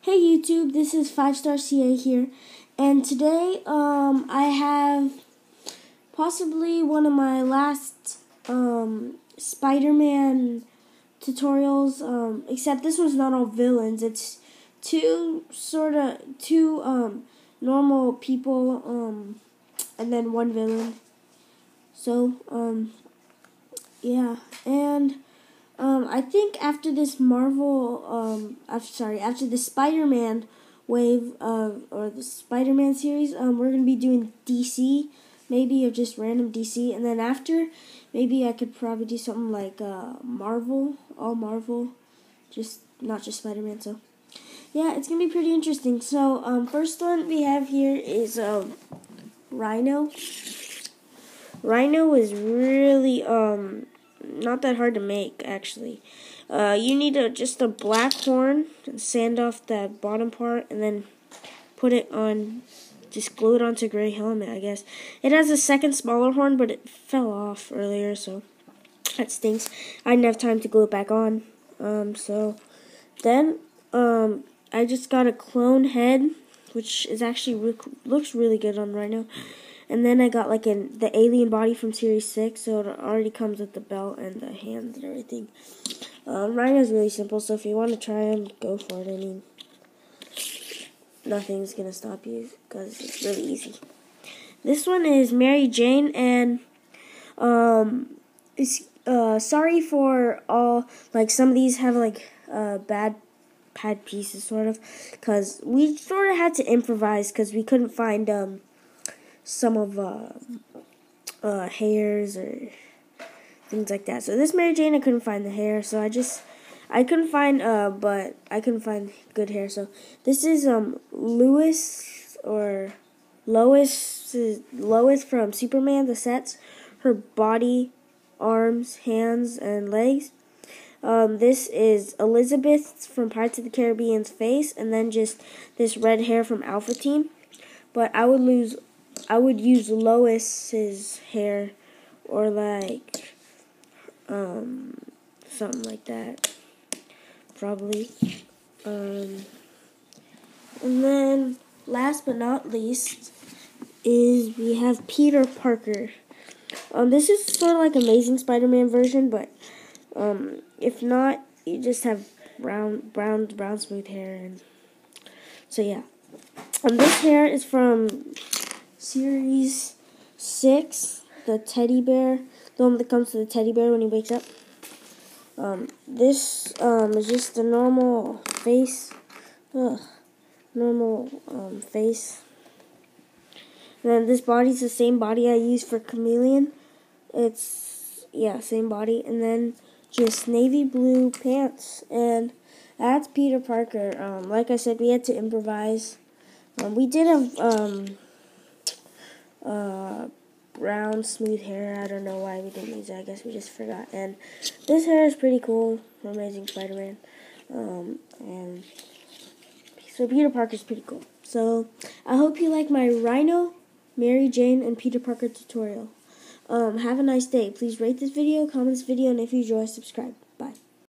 Hey YouTube, this is 5 Star CA here, and today um, I have possibly one of my last um, Spider-Man tutorials, um, except this one's not all villains, it's two sort of, two um, normal people, um, and then one villain. So, um, yeah, and um, I think after this Marvel, um, I'm sorry, after the Spider-Man wave uh, or the Spider-Man series, um, we're gonna be doing DC, maybe or just random DC, and then after, maybe I could probably do something like uh, Marvel, all Marvel, just not just Spider-Man. So, yeah, it's gonna be pretty interesting. So, um, first one we have here is um, Rhino. Rhino is really um not that hard to make actually. Uh, you need a, just a black horn, sand off that bottom part, and then put it on. Just glue it onto gray helmet, I guess. It has a second smaller horn, but it fell off earlier, so that stinks. I didn't have time to glue it back on. Um, so then um, I just got a clone head, which is actually re looks really good on Rhino. And then I got like an the alien body from Series 6, so it already comes with the belt and the hands and everything. Um, Rhino's really simple, so if you want to try him, go for it. I mean, nothing's to stop you because it's really easy. This one is Mary Jane, and um, it's, uh, sorry for all, like, some of these have, like, uh, bad pad pieces, sort of, because we sort of had to improvise because we couldn't find, um, some of uh, uh, hairs or things like that. So this Mary Jane, I couldn't find the hair, so I just I couldn't find uh, but I couldn't find good hair. So this is um Lewis or Lois Lois from Superman. The sets, her body, arms, hands, and legs. Um, this is Elizabeth from Pirates of the Caribbean's face, and then just this red hair from Alpha Team. But I would lose I would use Lois's hair or like um something like that probably. Um and then last but not least is we have Peter Parker. Um this is sort of like Amazing Spider-Man version but um if not you just have brown brown brown smooth hair and so yeah. Um, this hair is from Series 6, the teddy bear, the one that comes to the teddy bear when he wakes up. Um, this um, is just a normal face, Ugh, normal um, face. And then this body's the same body I use for Chameleon. It's, yeah, same body. And then just navy blue pants. And that's Peter Parker. Um, like I said, we had to improvise. Um, we did um, uh, brown smooth hair. I don't know why we didn't use it. I guess we just forgot. And this hair is pretty cool. Amazing Spider-Man. Um, and so Peter Parker's pretty cool. So I hope you like my Rhino, Mary Jane, and Peter Parker tutorial. Um, have a nice day. Please rate this video, comment this video, and if you enjoy, subscribe.